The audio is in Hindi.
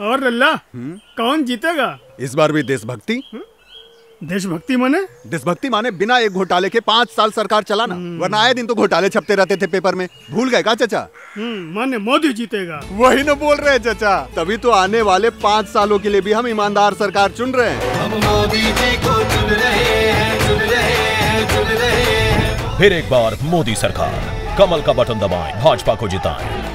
और लल्ला हम्म? कौन जीतेगा? इस बार भी देशभक्ति। हम्म? देशभक्ति माने? देशभक्ति माने बिना एक घोटाले के पाँच साल सरकार चलाना हम्म। वरना आए दिन तो घोटाले छपते रहते थे पेपर में। भूल गए का चचा? माने मोदी जीतेगा। वही ना बोल रहे चाचा। चचा तभी तो आने वाले पाँच सालों के लिए भी हम ईमानदार सरकार चुन रहे हैं। मोदी जी को चुन रहे हैं चुन रहे हैं चुन रहे हैं। फिर एक बार मोदी सरकार। कमल का बटन दबाए भाजपा को जिताए।